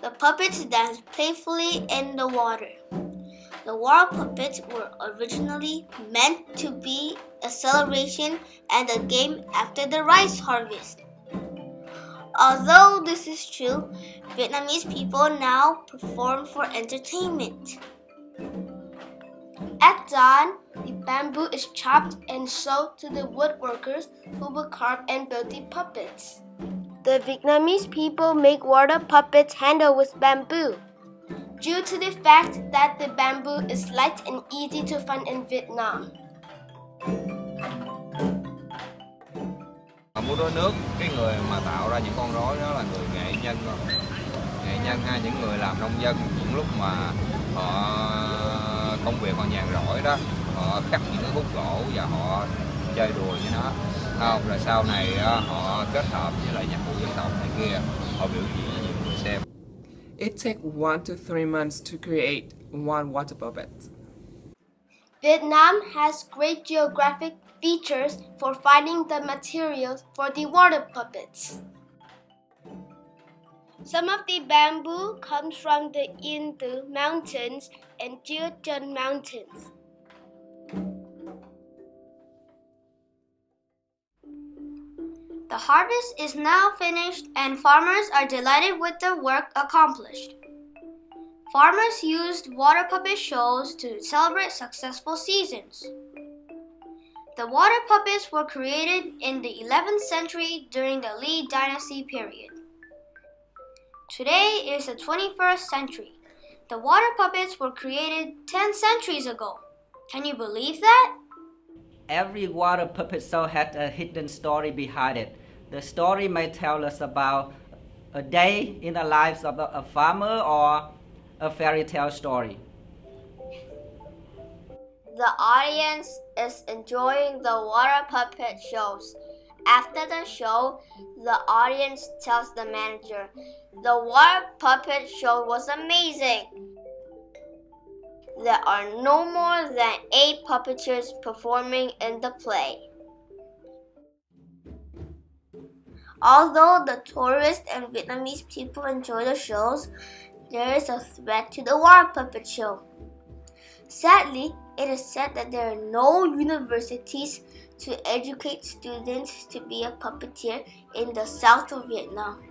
The puppets danced playfully in the water. The water puppets were originally meant to be a celebration and a game after the rice harvest. Although this is true, Vietnamese people now perform for entertainment. At dawn, the bamboo is chopped and sold to the woodworkers who will carve and build the puppets. The Vietnamese people make water puppets handled with bamboo. Due to the fact that the bamboo is light and easy to find in Vietnam. Múa rối nước, cái người mà tạo ra những con rối đó là người nghệ nhân Nghệ nhân hay những người làm nông dân những lúc mà họ công việc còn nhàn rỗi đó họ cắt những cái khúc gỗ và họ chơi đùa với nó không rồi sau này họ kết hợp với lại nhạc cụ dân tộc này kia họ biểu diễn cho nhiều người xem It takes one to three months to create one water puppet. Vietnam has great geographic features for finding the materials for the water puppets. Some of the bamboo comes from the Indu Mountains and Chua Chun Mountains. The harvest is now finished and farmers are delighted with the work accomplished. Farmers used water puppet shows to celebrate successful seasons. The water puppets were created in the 11th century during the Lý Dynasty period. Today is the 21st century. The water puppets were created 10 centuries ago. Can you believe that? Every water puppet show had a hidden story behind it. The story may tell us about a day in the lives of a farmer or a fairy tale story. The audience is enjoying the water puppet shows. After the show, the audience tells the manager, The water puppet show was amazing. There are no more than eight puppeteers performing in the play. Although the tourists and Vietnamese people enjoy the shows, there is a threat to the water puppet show. Sadly, it is said that there are no universities to educate students to be a puppeteer in the south of Vietnam.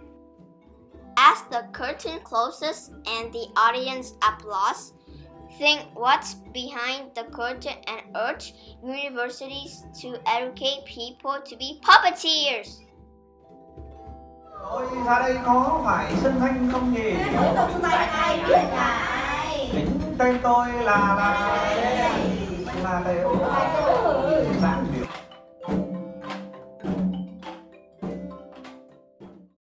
As the curtain closes and the audience applauds, think what's behind the curtain and urge universities to educate people to be puppeteers. Tôi ra đây có phải xưng thanh không nhỉ? Xưng thanh ai biết là ai? Tính tên tôi là là là, là, là